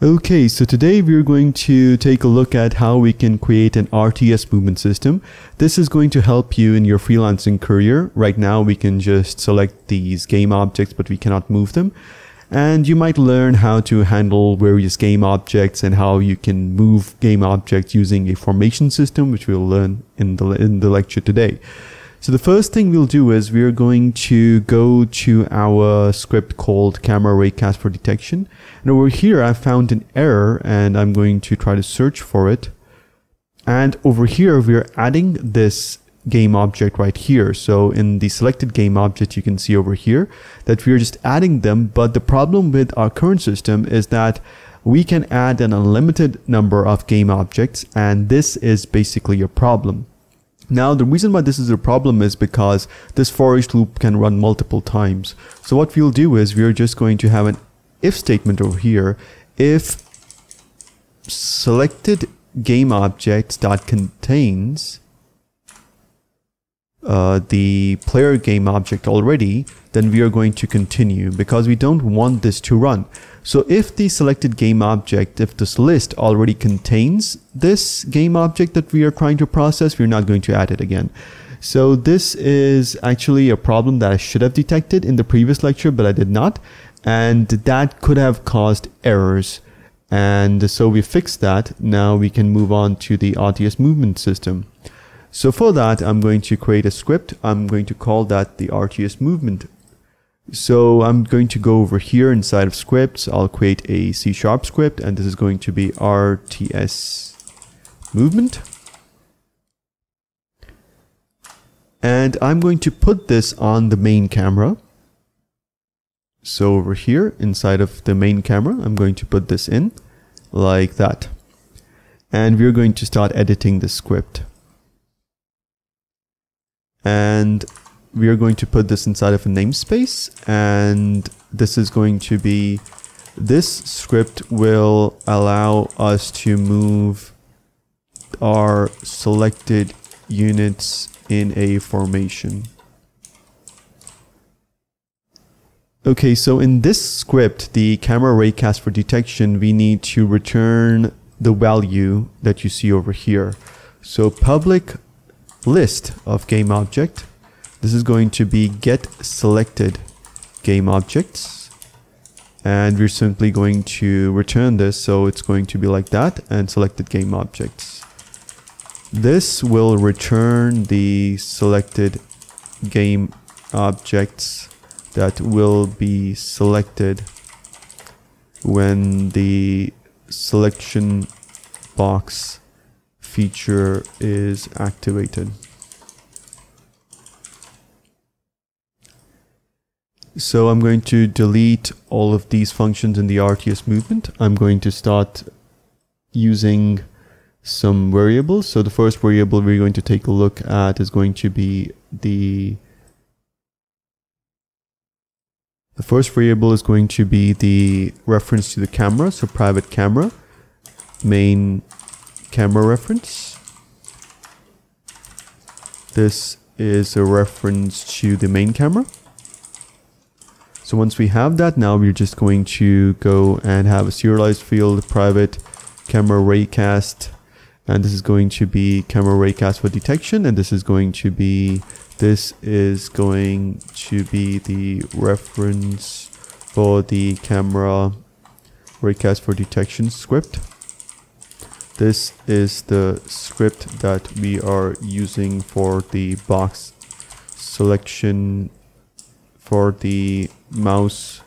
Okay, so today we're going to take a look at how we can create an RTS movement system. This is going to help you in your freelancing career. Right now we can just select these game objects, but we cannot move them. And you might learn how to handle various game objects and how you can move game objects using a formation system, which we'll learn in the, in the lecture today. So the first thing we'll do is we're going to go to our script called camera raycast for detection. And over here, I found an error and I'm going to try to search for it. And over here, we're adding this game object right here. So in the selected game object, you can see over here that we're just adding them. But the problem with our current system is that we can add an unlimited number of game objects. And this is basically a problem. Now, the reason why this is a problem is because this for each loop can run multiple times. So what we'll do is we're just going to have an if statement over here. If selected game objects dot contains uh, the player game object already, then we are going to continue because we don't want this to run. So if the selected game object, if this list already contains this game object that we are trying to process, we're not going to add it again. So this is actually a problem that I should have detected in the previous lecture, but I did not. And that could have caused errors. And so we fixed that. Now we can move on to the RTS movement system. So for that, I'm going to create a script. I'm going to call that the RTS movement so I'm going to go over here inside of scripts. I'll create a C sharp script and this is going to be RTS movement. And I'm going to put this on the main camera. So over here inside of the main camera, I'm going to put this in like that. And we're going to start editing the script. And we are going to put this inside of a namespace and this is going to be this script will allow us to move our selected units in a formation. Okay, so in this script, the camera raycast for detection, we need to return the value that you see over here. So public list of game object this is going to be get selected game objects. And we're simply going to return this so it's going to be like that and selected game objects. This will return the selected game objects that will be selected when the selection box feature is activated So I'm going to delete all of these functions in the RTS movement. I'm going to start using some variables. So the first variable we're going to take a look at is going to be the the first variable is going to be the reference to the camera, so private camera, main camera reference. This is a reference to the main camera. So once we have that, now we're just going to go and have a serialized field private camera raycast. And this is going to be camera raycast for detection. And this is going to be, this is going to be the reference for the camera raycast for detection script. This is the script that we are using for the box selection for the mouse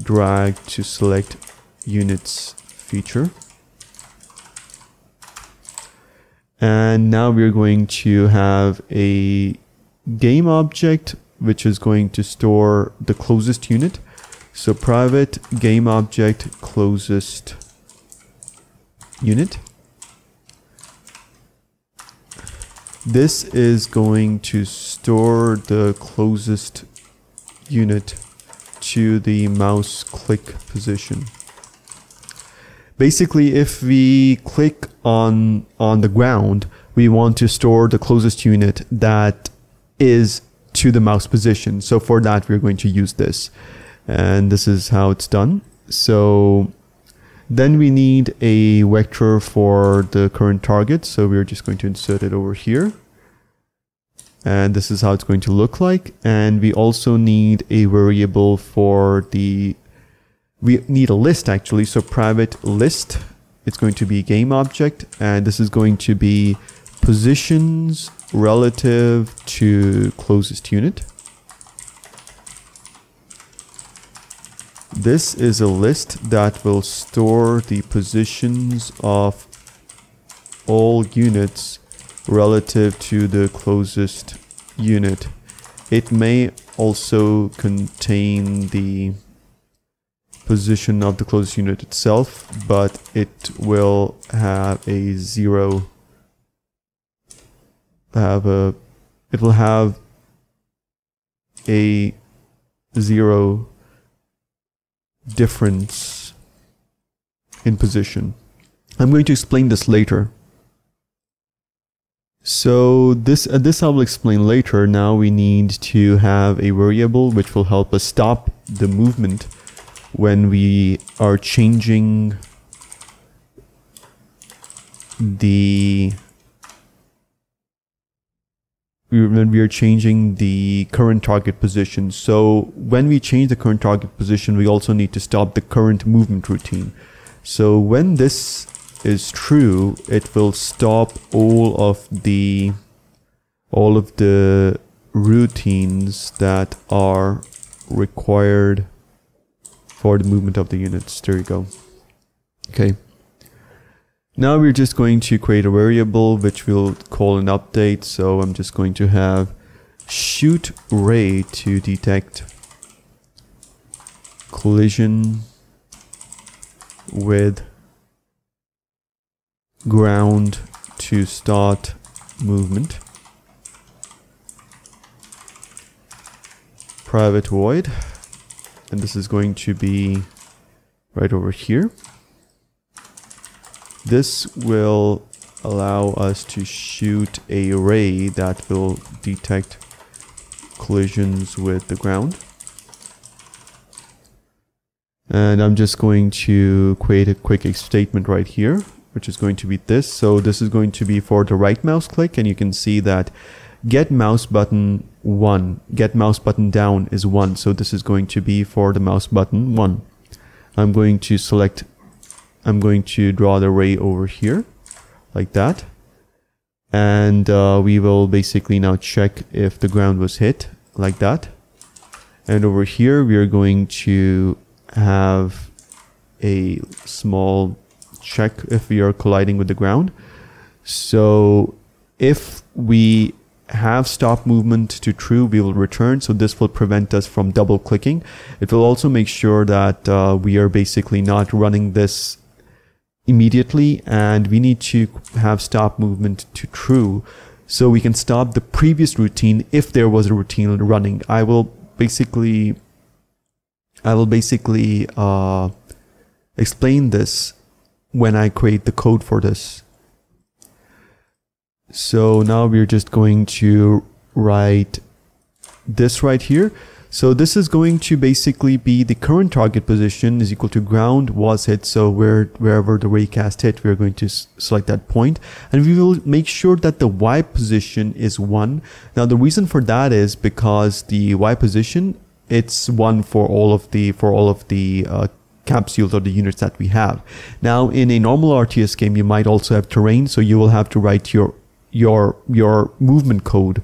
drag to select units feature. And now we're going to have a game object which is going to store the closest unit. So private game object closest unit. This is going to store the closest unit to the mouse click position. Basically, if we click on, on the ground, we want to store the closest unit that is to the mouse position. So for that, we're going to use this. And this is how it's done. So Then we need a vector for the current target. So we're just going to insert it over here. And this is how it's going to look like. And we also need a variable for the, we need a list actually. So private list, it's going to be game object. And this is going to be positions relative to closest unit. This is a list that will store the positions of all units relative to the closest unit. It may also contain the position of the closest unit itself, but it will have a zero have a it will have a zero difference in position. I'm going to explain this later. So this uh, this I will explain later. Now we need to have a variable which will help us stop the movement when we are changing the when we are changing the current target position. So when we change the current target position, we also need to stop the current movement routine. So when this is true, it will stop all of the all of the routines that are required for the movement of the units. There you go. Okay. Now we're just going to create a variable which we'll call an update. So I'm just going to have shoot ray to detect collision with ground to start movement. Private void. And this is going to be right over here. This will allow us to shoot a ray that will detect collisions with the ground. And I'm just going to create a quick statement right here, which is going to be this. So this is going to be for the right mouse click, and you can see that get mouse button 1, get mouse button down is 1. So this is going to be for the mouse button 1. I'm going to select I'm going to draw the ray over here like that. And uh, we will basically now check if the ground was hit like that. And over here, we are going to have a small check if we are colliding with the ground. So if we have stop movement to true, we will return. So this will prevent us from double clicking. It will also make sure that uh, we are basically not running this immediately and we need to have stop movement to true so we can stop the previous routine if there was a routine running. I will basically I will basically uh, explain this when I create the code for this. So now we're just going to write this right here. So this is going to basically be the current target position is equal to ground was hit. So where wherever the raycast hit, we're going to select that point and we will make sure that the Y position is one. Now the reason for that is because the Y position, it's one for all of the, for all of the, uh, capsules or the units that we have. Now in a normal RTS game, you might also have terrain. So you will have to write your, your, your movement code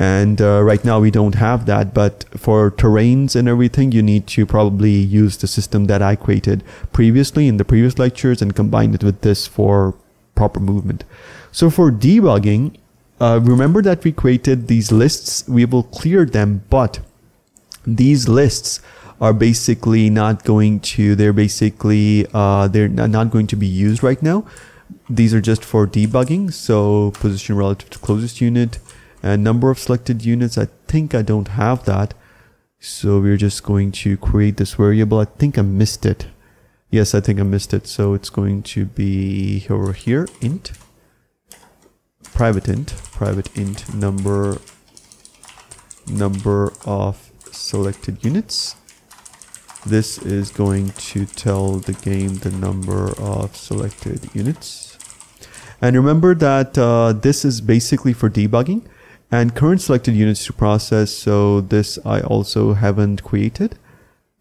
and uh, right now we don't have that, but for terrains and everything, you need to probably use the system that I created previously in the previous lectures and combine it with this for proper movement. So for debugging, uh, remember that we created these lists, we will clear them, but these lists are basically not going to, they're basically, uh, they're not going to be used right now. These are just for debugging. So position relative to closest unit, and number of selected units, I think I don't have that. So we're just going to create this variable. I think I missed it. Yes, I think I missed it. So it's going to be over here, int, private int, private int number, number of selected units. This is going to tell the game the number of selected units. And remember that uh, this is basically for debugging and current selected units to process. So this I also haven't created.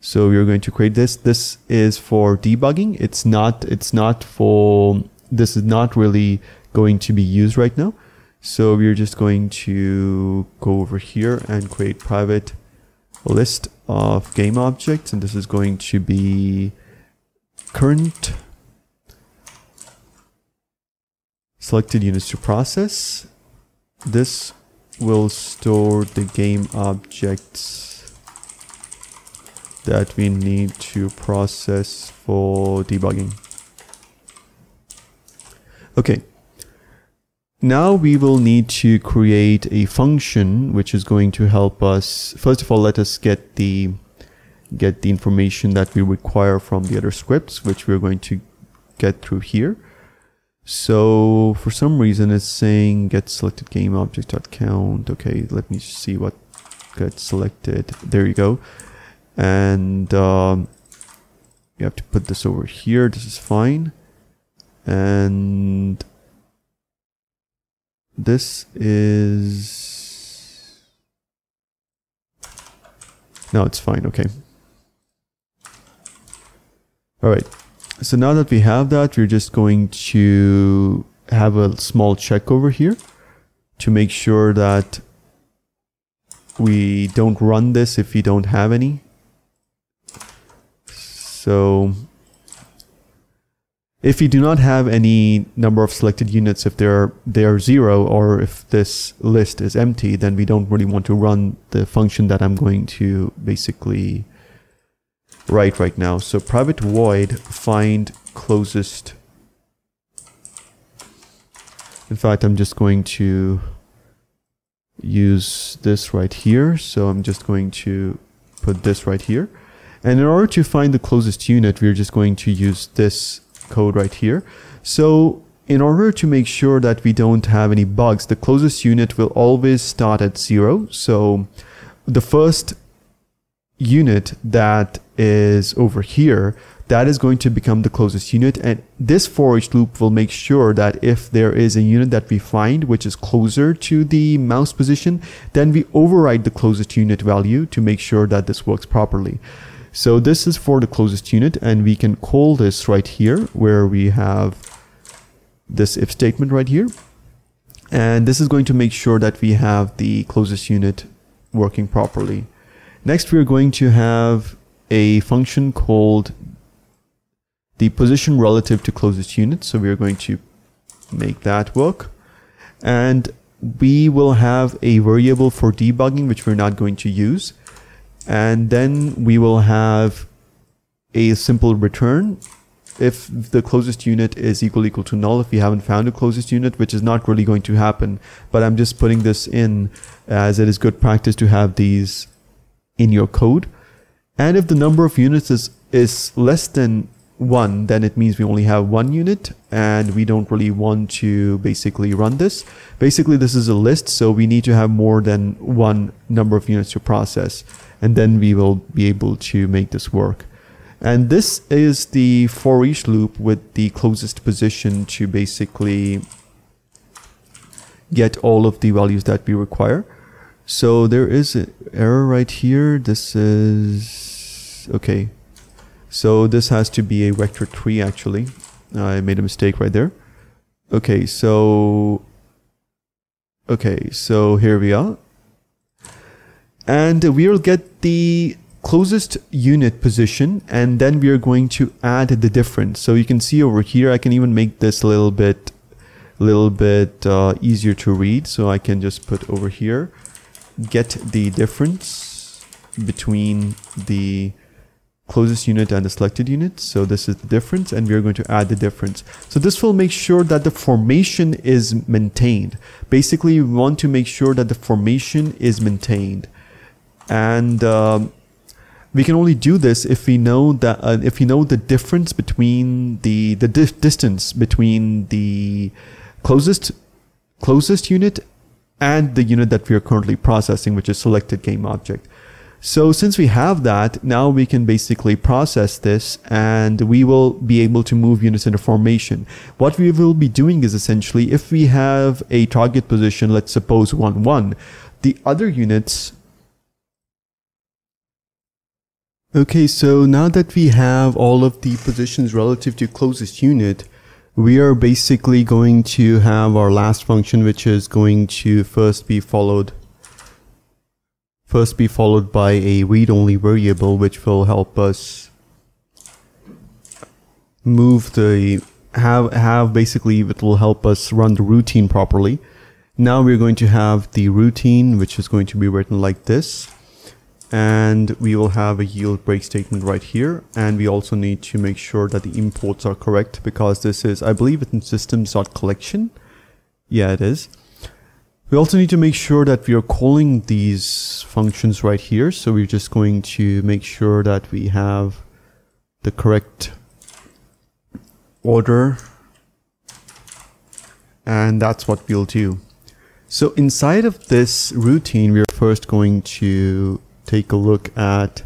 So we're going to create this. This is for debugging. It's not, it's not for, this is not really going to be used right now. So we're just going to go over here and create private list of game objects. And this is going to be current selected units to process. This will store the game objects that we need to process for debugging. Okay, now we will need to create a function which is going to help us. First of all, let us get the get the information that we require from the other scripts, which we're going to get through here. So for some reason it's saying get selected game object count. Okay, let me see what got selected. There you go. And um, you have to put this over here. This is fine. And this is... No, it's fine. Okay. All right. So now that we have that, we're just going to have a small check over here to make sure that we don't run this if we don't have any. So if you do not have any number of selected units, if they're they are zero or if this list is empty, then we don't really want to run the function that I'm going to basically write right now. So private void find closest. In fact, I'm just going to use this right here. So I'm just going to put this right here. And in order to find the closest unit, we're just going to use this code right here. So in order to make sure that we don't have any bugs, the closest unit will always start at zero. So the first unit that is over here, that is going to become the closest unit. And this for each loop will make sure that if there is a unit that we find which is closer to the mouse position, then we override the closest unit value to make sure that this works properly. So this is for the closest unit and we can call this right here where we have this if statement right here. And this is going to make sure that we have the closest unit working properly. Next, we're going to have a function called the position relative to closest unit. So we're going to make that work. And we will have a variable for debugging, which we're not going to use and then we will have a simple return. If the closest unit is equal equal to null if we haven't found a closest unit which is not really going to happen but i'm just putting this in as it is good practice to have these in your code. And if the number of units is is less than one then it means we only have one unit and we don't really want to basically run this basically this is a list so we need to have more than one number of units to process and then we will be able to make this work. And this is the for each loop with the closest position to basically get all of the values that we require. So there is an error right here. This is, okay. So this has to be a vector 3 actually. I made a mistake right there. Okay, so, okay, so here we are and we will get the closest unit position and then we are going to add the difference so you can see over here I can even make this a little bit little bit uh, easier to read so I can just put over here get the difference between the closest unit and the selected unit. So this is the difference and we're going to add the difference. So this will make sure that the formation is maintained. Basically, we want to make sure that the formation is maintained and um, we can only do this if we know that uh, if we know the difference between the the di distance between the closest closest unit and the unit that we are currently processing, which is selected game object. So since we have that, now we can basically process this and we will be able to move units into formation. What we will be doing is essentially if we have a target position, let's suppose 1, 1, the other units Okay, so now that we have all of the positions relative to closest unit, we are basically going to have our last function, which is going to first be followed first be followed by a read-only variable which will help us move the have have basically it will help us run the routine properly. Now we're going to have the routine which is going to be written like this. And we will have a yield break statement right here. And we also need to make sure that the imports are correct because this is I believe it's in systems.collection yeah it is we also need to make sure that we are calling these functions right here. So we're just going to make sure that we have the correct order. And that's what we'll do. So inside of this routine, we're first going to take a look at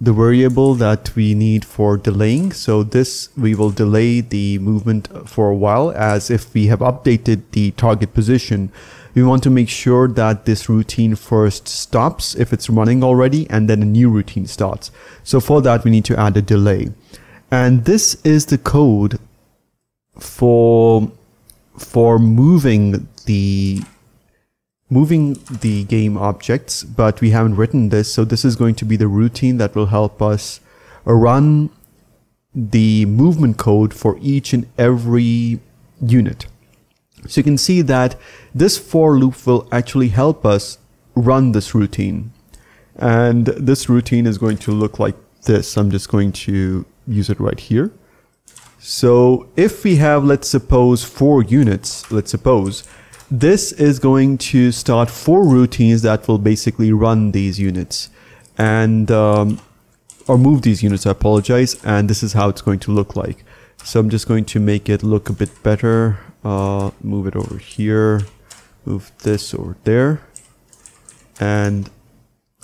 the variable that we need for delaying. So this, we will delay the movement for a while as if we have updated the target position. We want to make sure that this routine first stops if it's running already and then a new routine starts. So for that, we need to add a delay. And this is the code for, for moving the moving the game objects, but we haven't written this. So this is going to be the routine that will help us run the movement code for each and every unit. So you can see that this for loop will actually help us run this routine. And this routine is going to look like this. I'm just going to use it right here. So if we have, let's suppose four units, let's suppose, this is going to start four routines that will basically run these units and um, or move these units, I apologize. And this is how it's going to look like. So I'm just going to make it look a bit better. Uh, move it over here, move this over there. And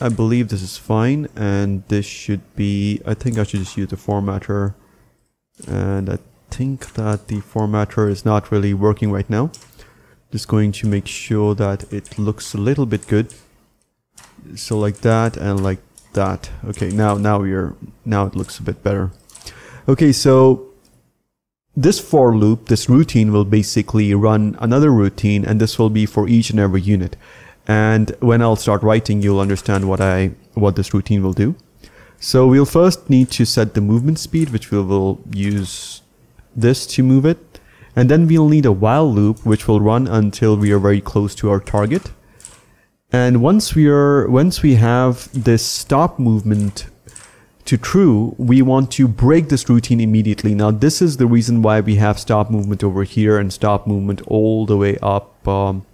I believe this is fine. And this should be, I think I should just use the formatter. And I think that the formatter is not really working right now just going to make sure that it looks a little bit good. So like that and like that. Okay now now we're now it looks a bit better. Okay so this for loop this routine will basically run another routine and this will be for each and every unit. And when I'll start writing you'll understand what I what this routine will do. So we'll first need to set the movement speed which we will use this to move it and then we'll need a while loop, which will run until we are very close to our target. And once we are, once we have this stop movement to true, we want to break this routine immediately. Now, this is the reason why we have stop movement over here and stop movement all the way up um,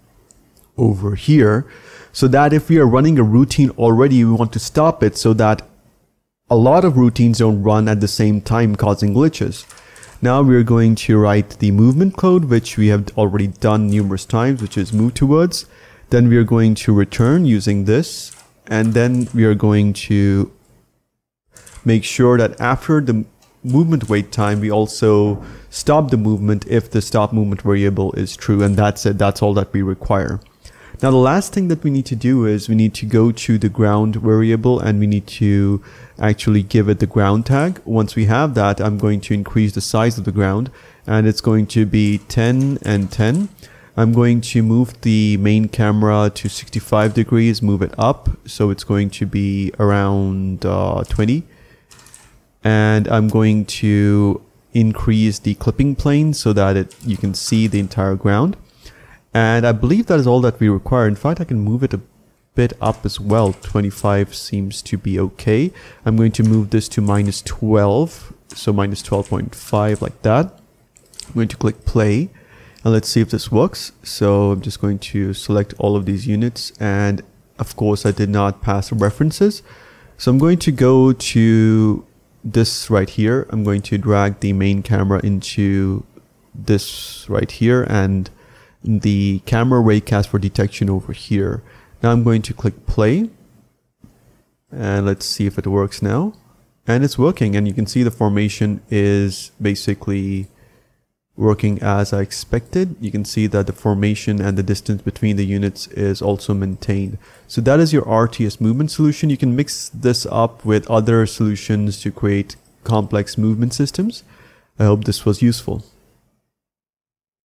over here. So that if we are running a routine already, we want to stop it so that a lot of routines don't run at the same time causing glitches. Now we're going to write the movement code, which we have already done numerous times, which is move towards. Then we are going to return using this. And then we are going to make sure that after the movement wait time, we also stop the movement if the stop movement variable is true. And that's it. That's all that we require. Now the last thing that we need to do is we need to go to the ground variable and we need to actually give it the ground tag. Once we have that, I'm going to increase the size of the ground and it's going to be 10 and 10. I'm going to move the main camera to 65 degrees, move it up. So it's going to be around uh, 20. And I'm going to increase the clipping plane so that it, you can see the entire ground. And I believe that is all that we require. In fact, I can move it a bit up as well. 25 seems to be okay. I'm going to move this to minus 12. So minus 12.5 like that. I'm going to click play. And let's see if this works. So I'm just going to select all of these units. And of course, I did not pass references. So I'm going to go to this right here. I'm going to drag the main camera into this right here and the camera raycast for detection over here. Now I'm going to click play And let's see if it works now. And it's working and you can see the formation is basically working as I expected. You can see that the formation and the distance between the units is also maintained. So that is your RTS movement solution. You can mix this up with other solutions to create complex movement systems. I hope this was useful.